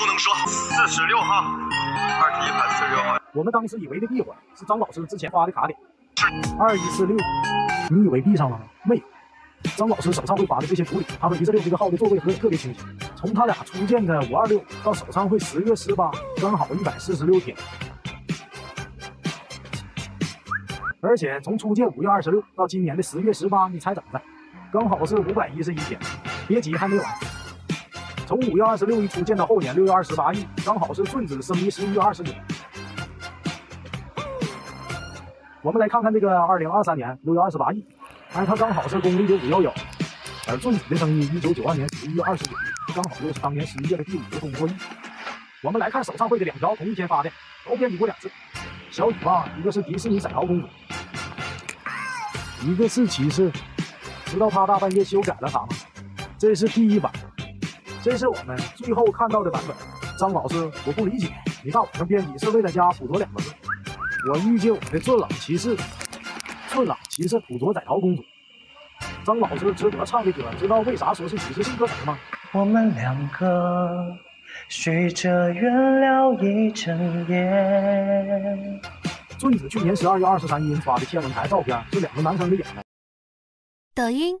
都能说。四十六号，二十一盘四十六号。我们当时以为的闭环是张老师之前发的卡点，二一四六，你以为闭上了吗？没有。张老师手上会发的这些图里，他和一四六这个号的座位合特别清晰。从他俩初见的五二六到手上会十月十八，刚好一百四十六天。而且从初见五月二十六到今年的十月十八，你猜怎么着？刚好是五百一十一天。别急，还没完。从五月二十六一出见到后年六月二十八日，刚好是顺子生于十一月二十九。我们来看看这个二零二三年六月二十八日。哎，他刚好是公历的五幺幺，而顺子的生日一九九二年十一月二十九日，刚好又是当年十一月的第五个工作日。我们来看手上会的两条同一天发的，都编辑过两次。小尾巴，一个是迪士尼彩桃公主，一个是骑士。知道他大半夜修改了啥吗？这是第一版，这是我们最后看到的版本。张老师，我不理解，你大晚上编辑是为了加“捕捉”两个字。我遇见我的俊朗骑士。顺朗骑士捕捉彩桃公主，张老师值得唱的歌，知道为啥说是骑士性歌词吗？我们两个许着愿聊一整夜。俊子去年十二月二十三日发的天文台照片，是两个男生的眼睛。抖音。